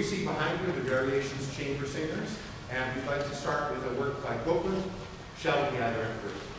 you see behind you are the Variations Chamber Singers, and we'd like to start with a work by Copland, Shall We Gather in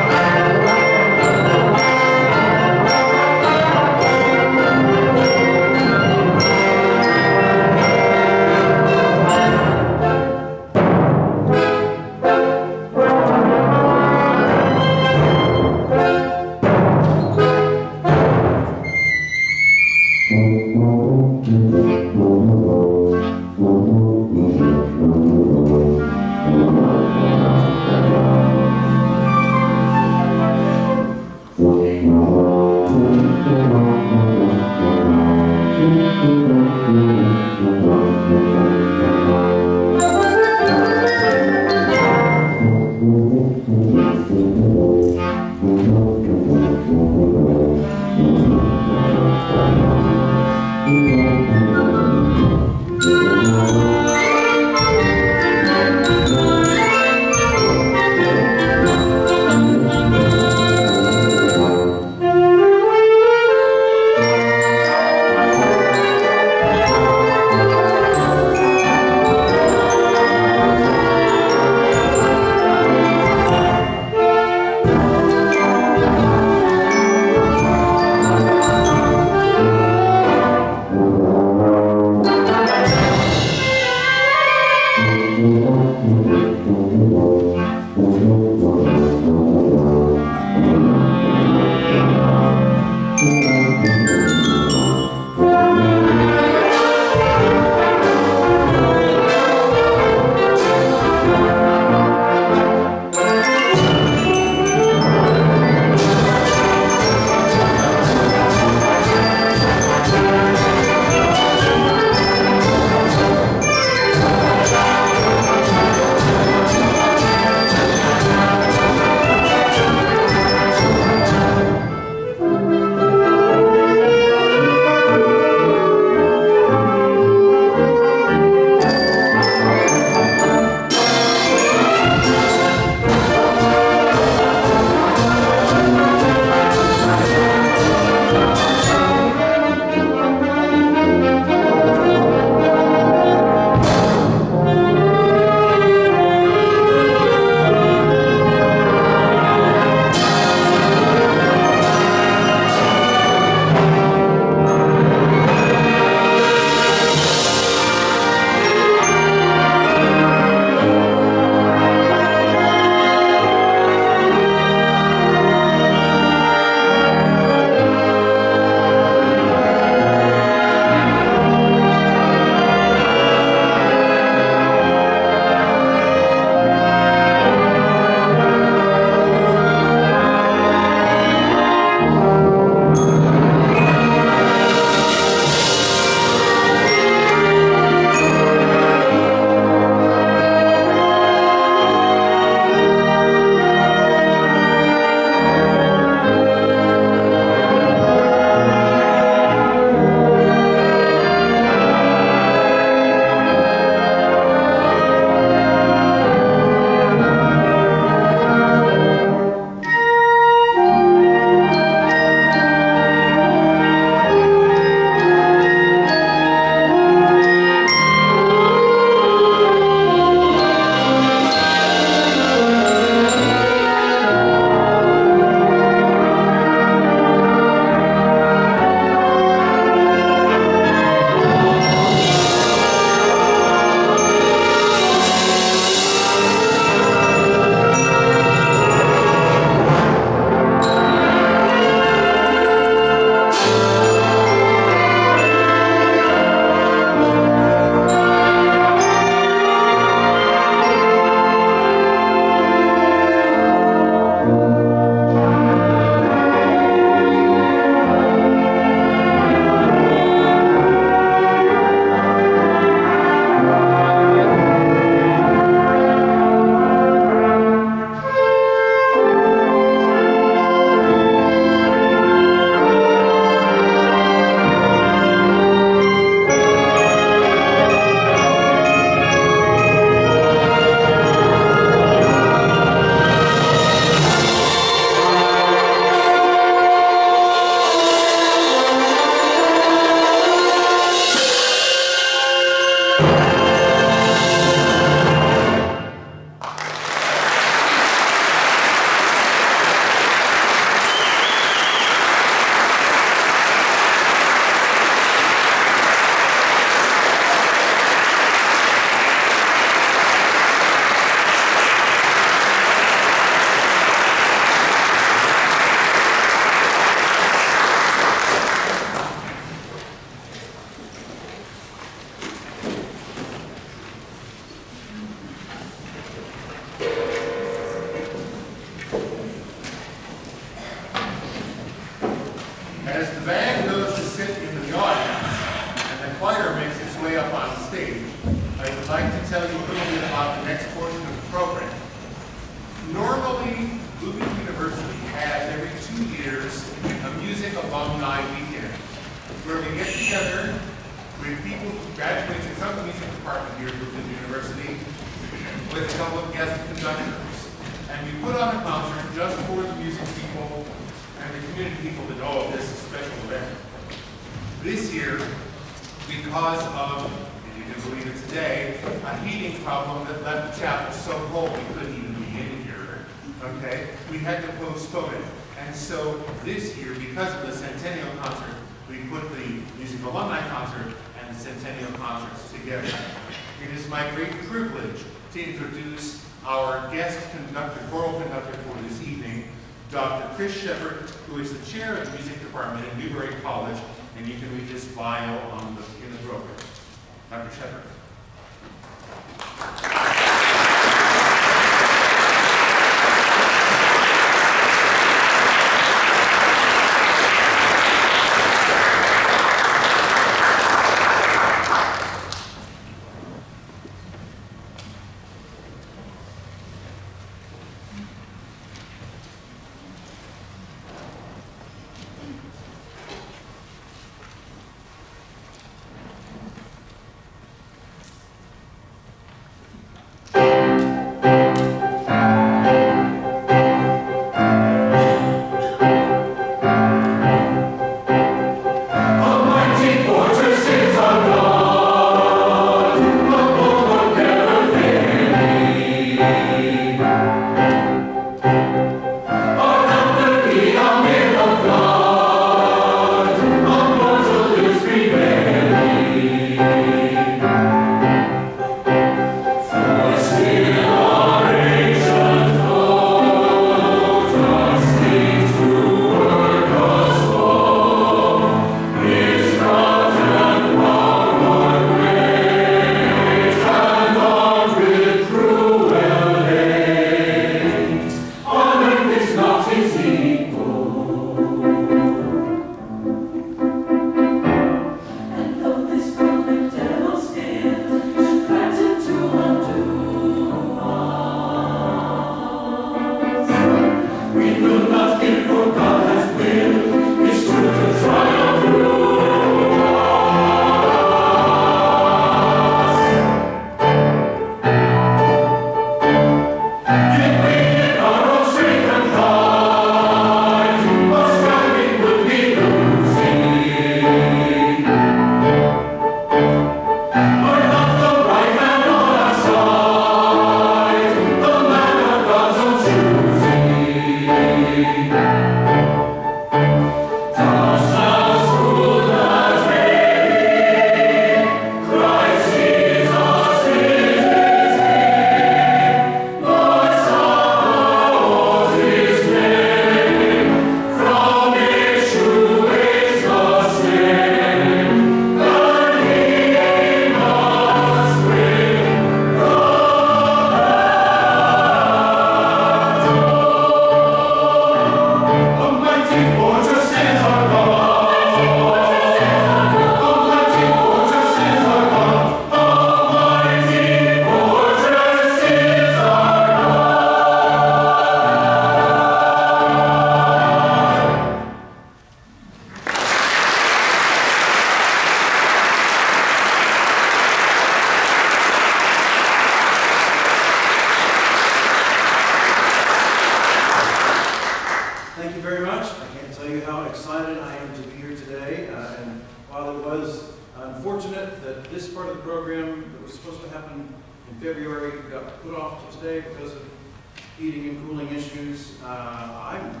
Uh, I'm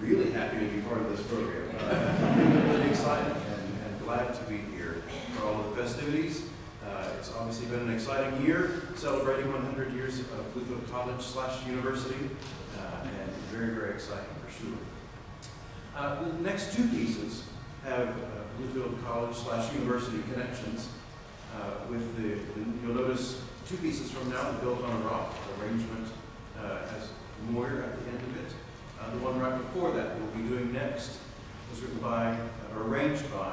really happy to be part of this program. Uh, I'm really excited and, and, glad to be here for all the festivities. Uh, it's obviously been an exciting year, celebrating 100 years of Bluefield College slash university, uh, and very, very exciting for sure. Uh, the next two pieces have Bluefield College slash university connections with the, the, you'll notice two pieces from now, Built on a Rock arrangement uh, as Moyer at the end of it. Uh, the one right before that, we'll be doing next, was written by, uh, arranged by,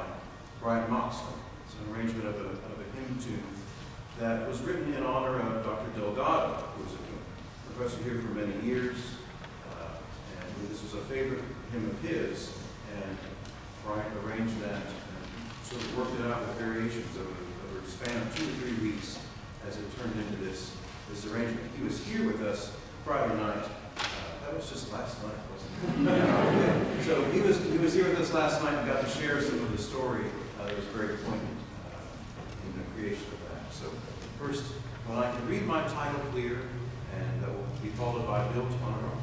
Brian Moxley. It's an arrangement of a, of a hymn tune that was written in honor of Dr. Delgado, who was a professor here for many years. Uh, and this was a favorite hymn of his, and Brian arranged that and sort of worked it out with variations over, over a span of two or three weeks as it turned into this, this arrangement. He was here with us Friday night that was just last night, wasn't it? so he was, he was here with us last night and got to share some of the story uh, that was very poignant uh, in the creation of that. So first, when I can read my title clear, and that will be followed by Built on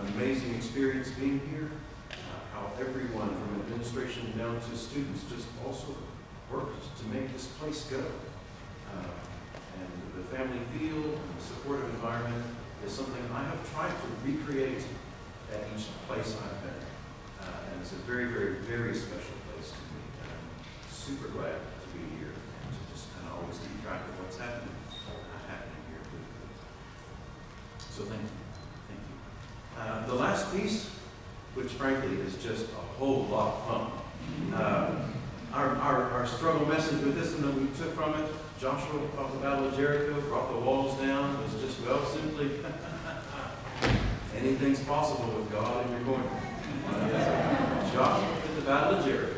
amazing experience being here. Uh, how everyone from administration down to students just also worked to make this place go. Uh, and the family feel and the supportive environment is something I have tried to recreate at each place I've been. Uh, and it's a very, very, very special place to me. And I'm super glad to be here and to just kind of always keep track of what's happening, uh, happening here. So thank you. Uh, the last piece, which frankly is just a whole lot of fun. Uh, our, our, our, struggle message with this and that we took from it, Joshua fought the Battle of Jericho, brought the walls down, was just, well, simply, anything's possible with God and you're going. Joshua in the Battle of Jericho.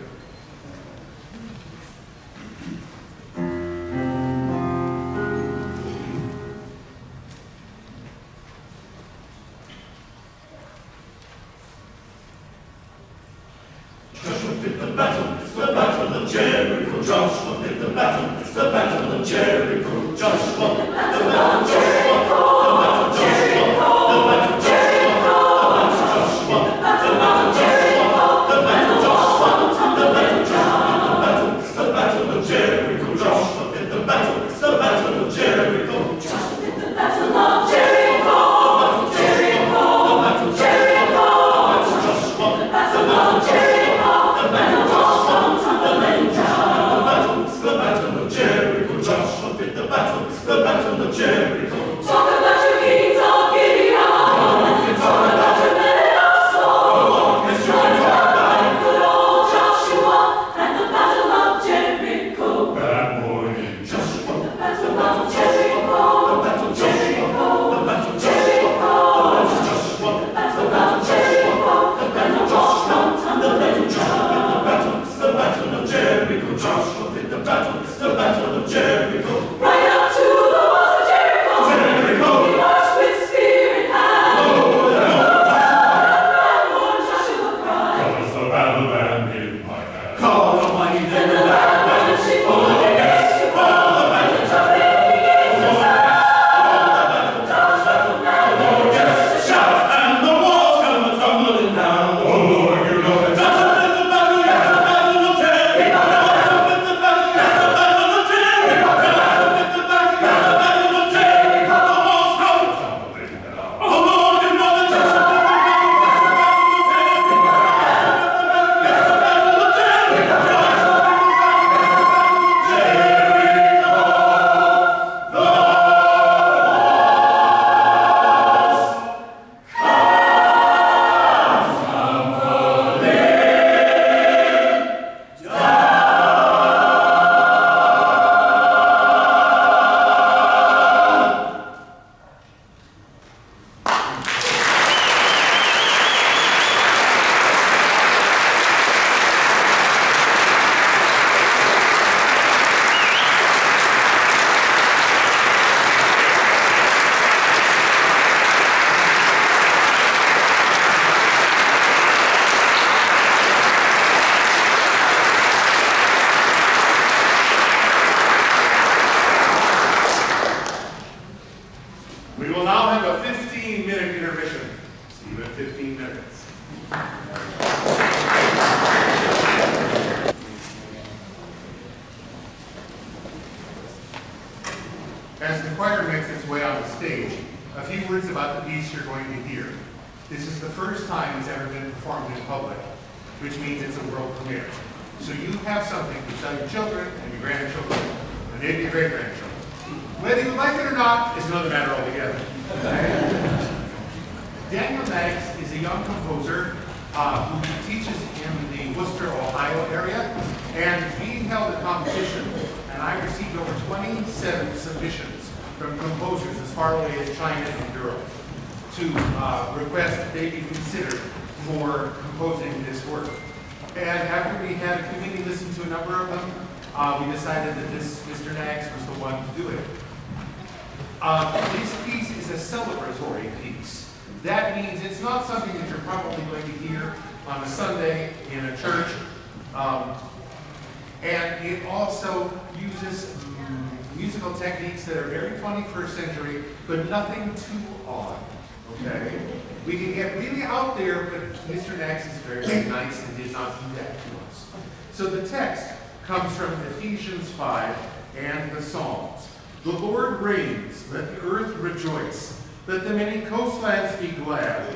rejoice. Let the many coastlands be glad.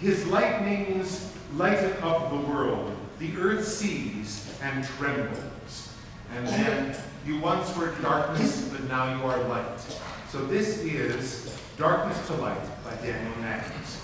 His lightnings lighten up the world. The earth sees and trembles. And then, you once were darkness, but now you are light. So this is Darkness to Light by Daniel Nags.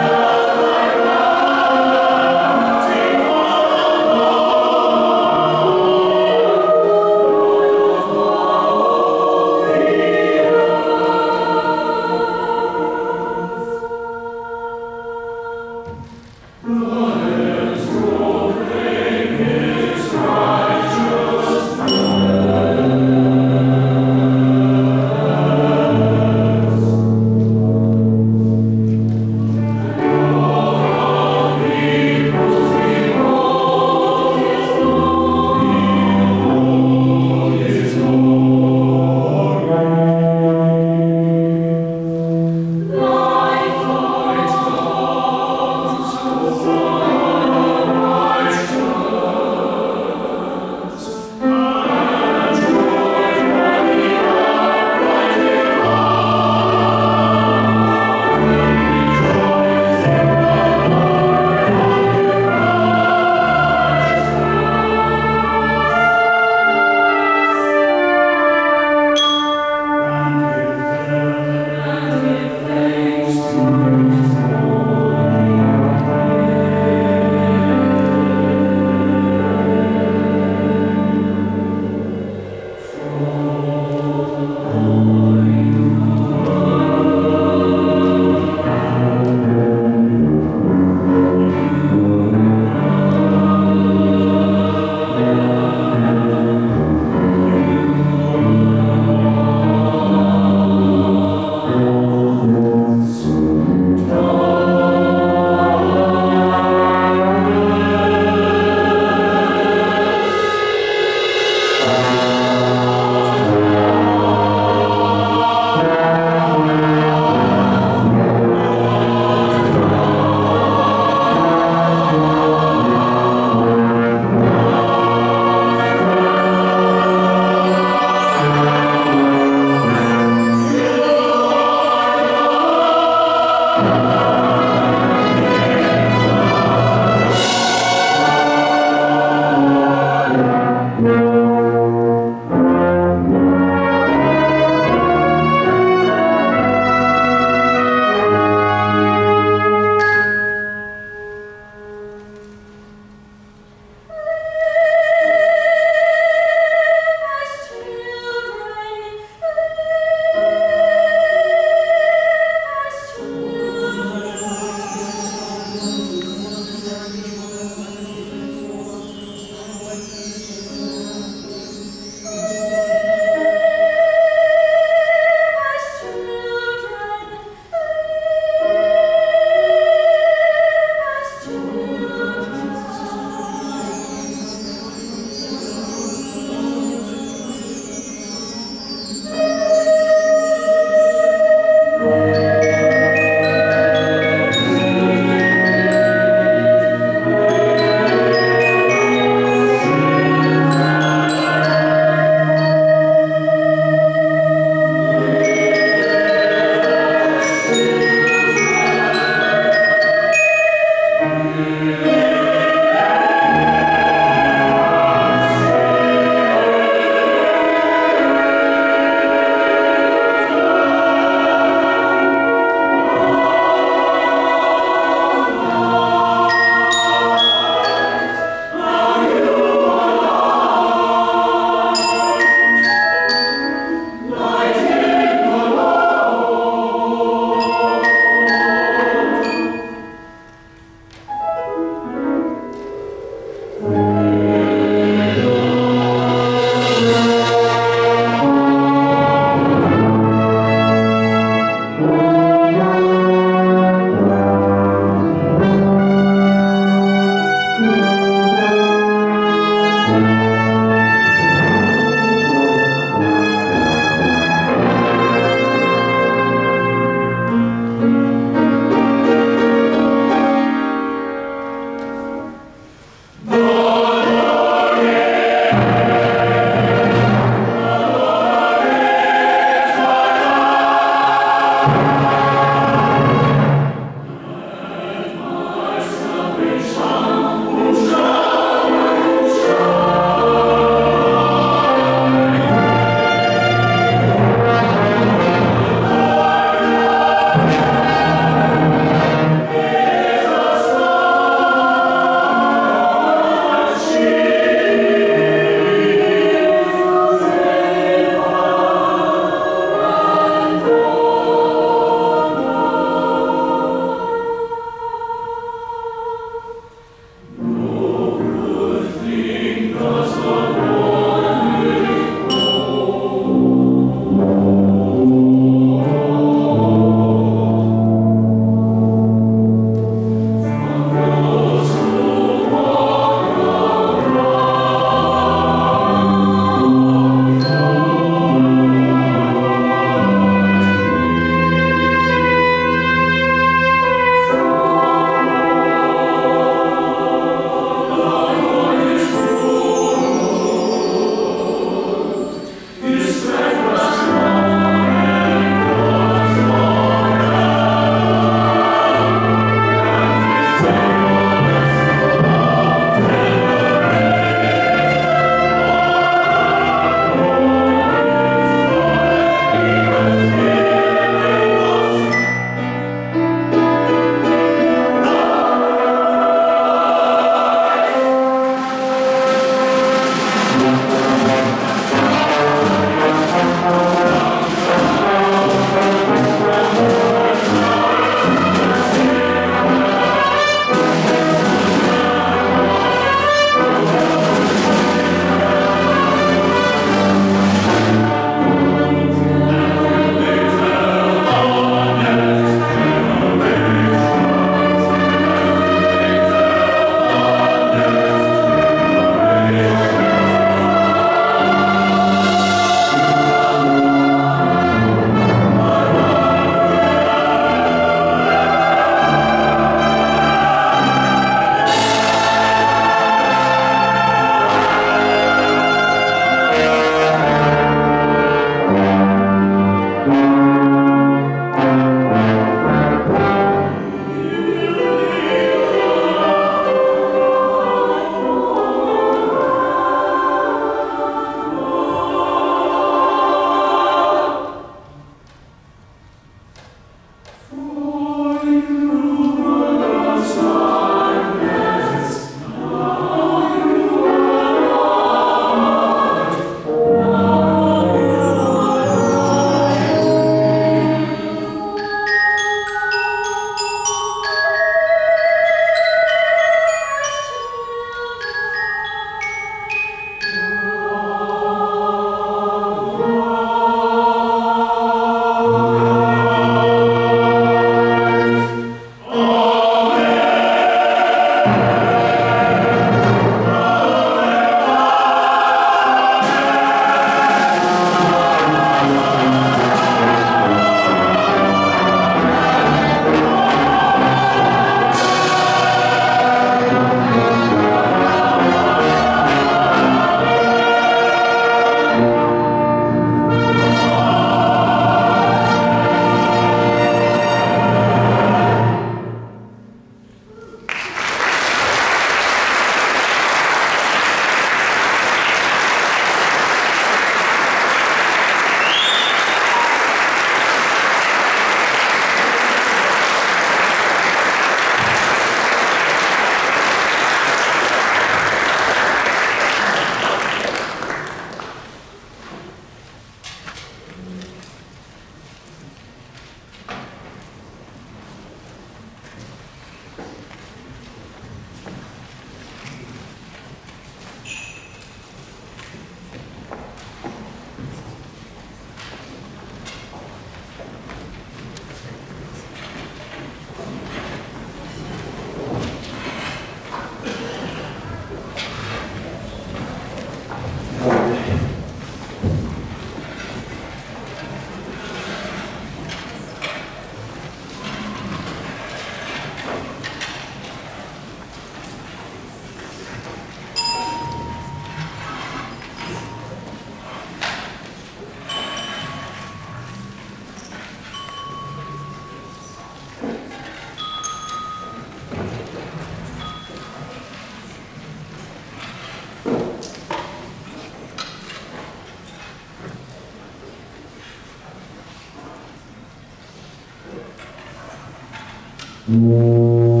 Mm-hmm.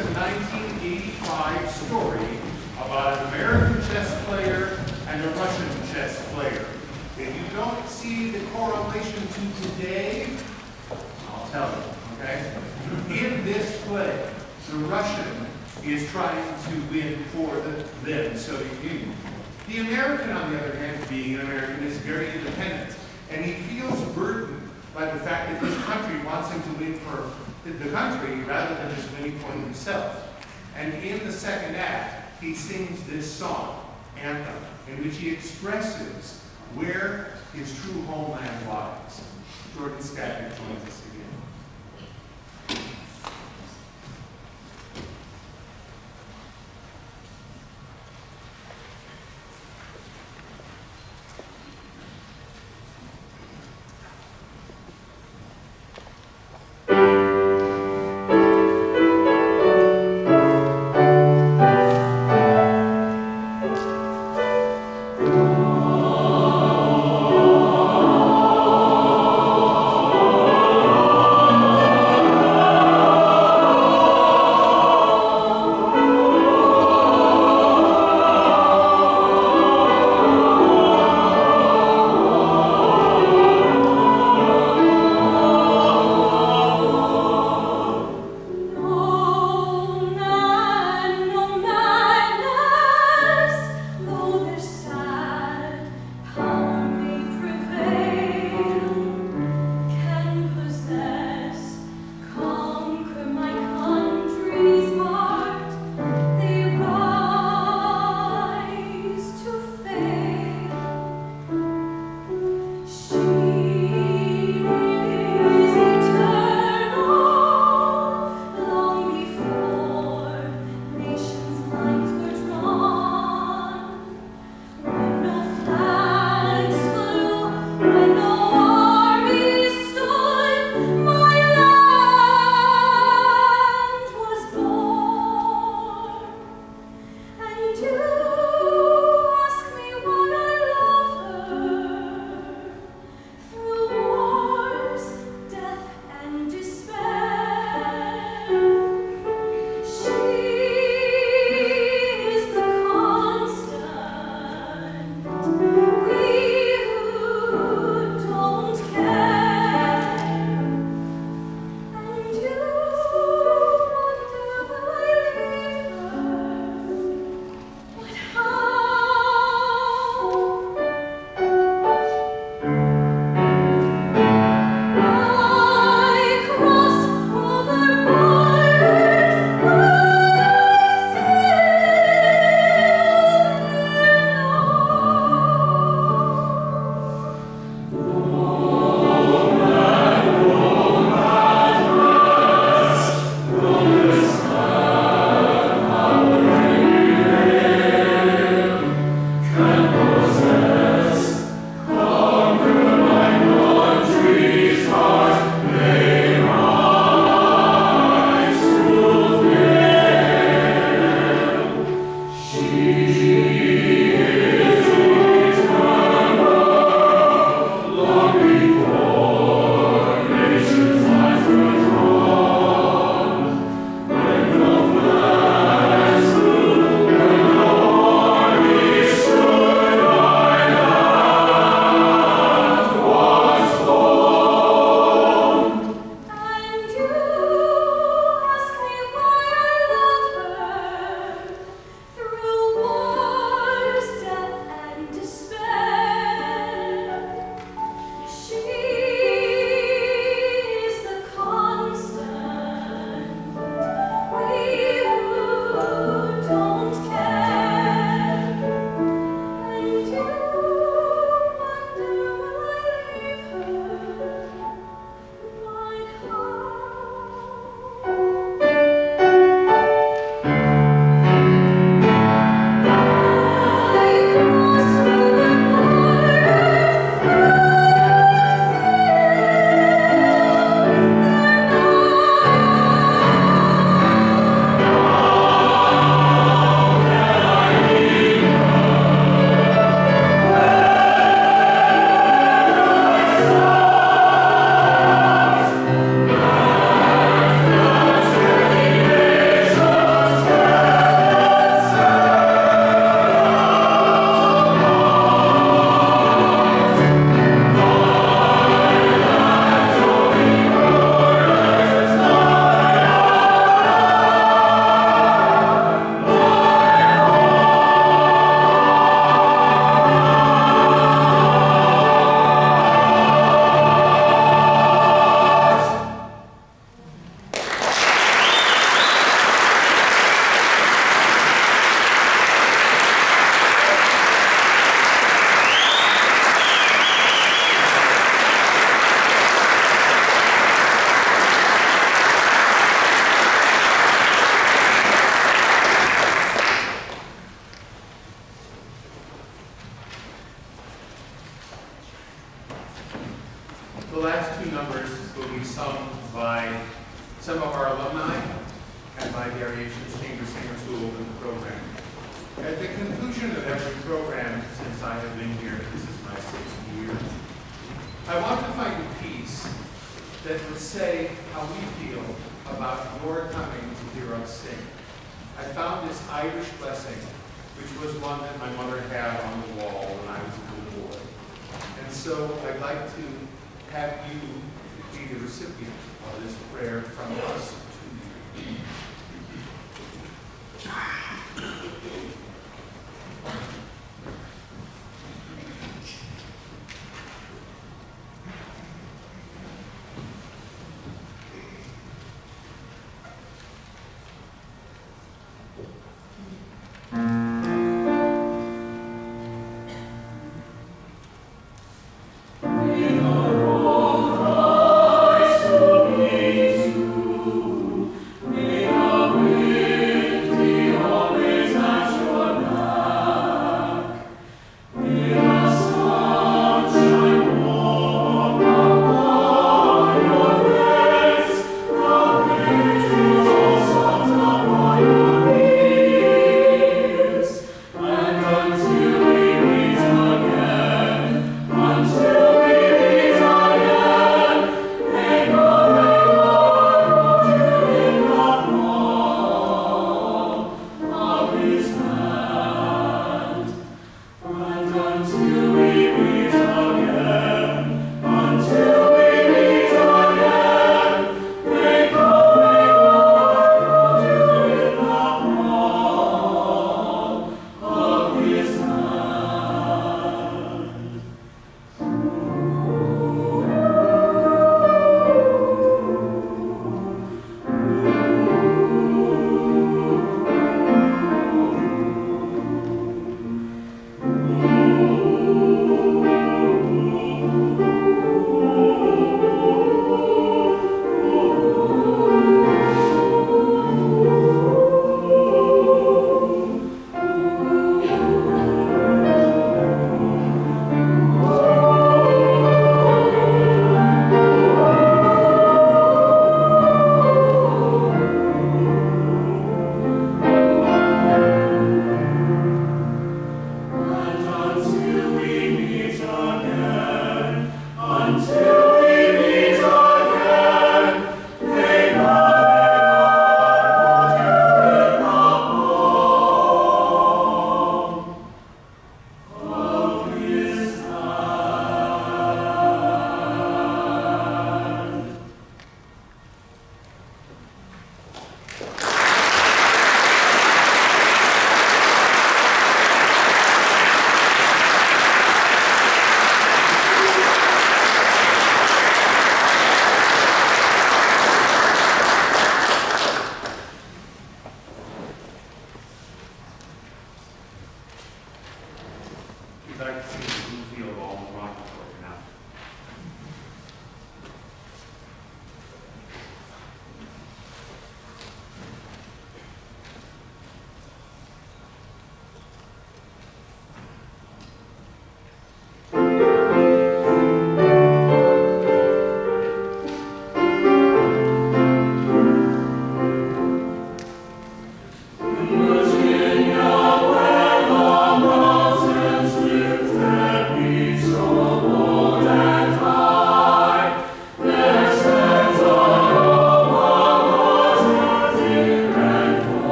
And a 1985 story about an American chess player and a Russian chess player. If you don't see the correlation to today, I'll tell you, okay? In this play, the Russian is trying to win for the then Soviet Union. The American, on the other hand, being an American, is very independent. And he feels burdened by the fact that his country wants him to win for the country rather than just winning for himself. And in the second act, he sings this song, Anthem, in which he expresses where his true homeland lies. Jordan Skagit joins us